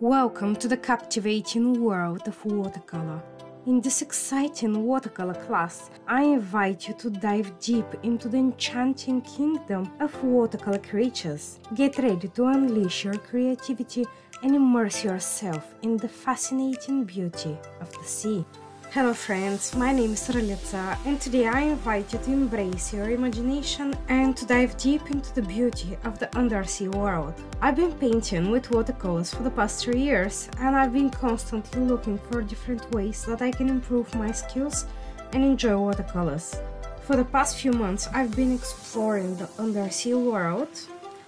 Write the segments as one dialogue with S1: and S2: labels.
S1: Welcome to the captivating world of watercolor. In this exciting watercolor class, I invite you to dive deep into the enchanting kingdom of watercolor creatures. Get ready to unleash your creativity and immerse yourself in the fascinating beauty of the sea. Hello friends, my name is Ralitza and today I invite you to embrace your imagination and to dive deep into the beauty of the undersea world. I've been painting with watercolors for the past three years and I've been constantly looking for different ways that I can improve my skills and enjoy watercolors. For the past few months I've been exploring the undersea world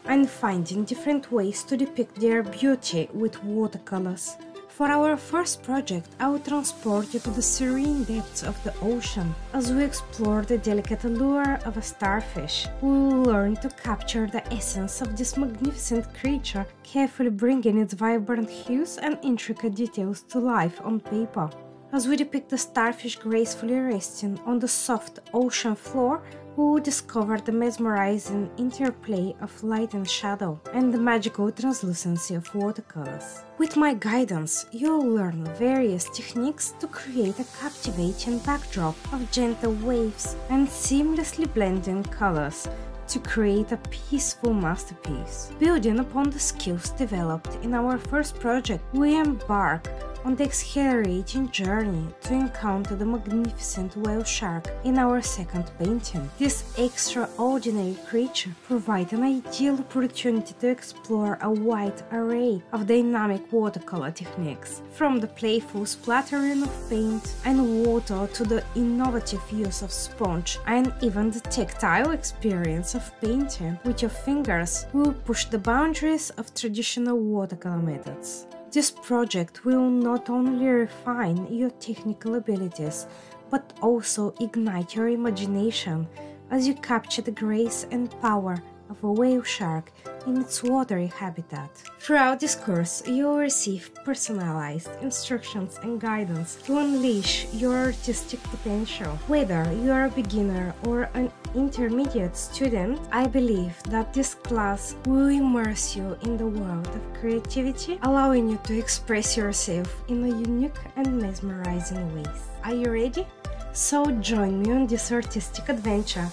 S1: and finding different ways to depict their beauty with watercolors. For our first project, I will transport you to the serene depths of the ocean as we explore the delicate allure of a starfish. We will learn to capture the essence of this magnificent creature, carefully bringing its vibrant hues and intricate details to life on paper. As we depict the starfish gracefully resting on the soft ocean floor, who discovered the mesmerizing interplay of light and shadow and the magical translucency of watercolors. With my guidance, you'll learn various techniques to create a captivating backdrop of gentle waves and seamlessly blending colors to create a peaceful masterpiece. Building upon the skills developed in our first project, we embark on the exhilarating journey to encounter the magnificent whale shark in our second painting. This extraordinary creature provides an ideal opportunity to explore a wide array of dynamic watercolor techniques, from the playful splattering of paint and water to the innovative use of sponge and even the tactile experience of painting with your fingers will push the boundaries of traditional watercolor methods. This project will not only refine your technical abilities, but also ignite your imagination as you capture the grace and power of a whale shark in its watery habitat. Throughout this course, you will receive personalized instructions and guidance to unleash your artistic potential. Whether you are a beginner or an intermediate student, I believe that this class will immerse you in the world of creativity, allowing you to express yourself in a unique and mesmerizing ways. Are you ready? So join me on this artistic adventure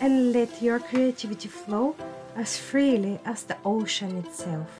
S1: and let your creativity flow as freely as the ocean itself.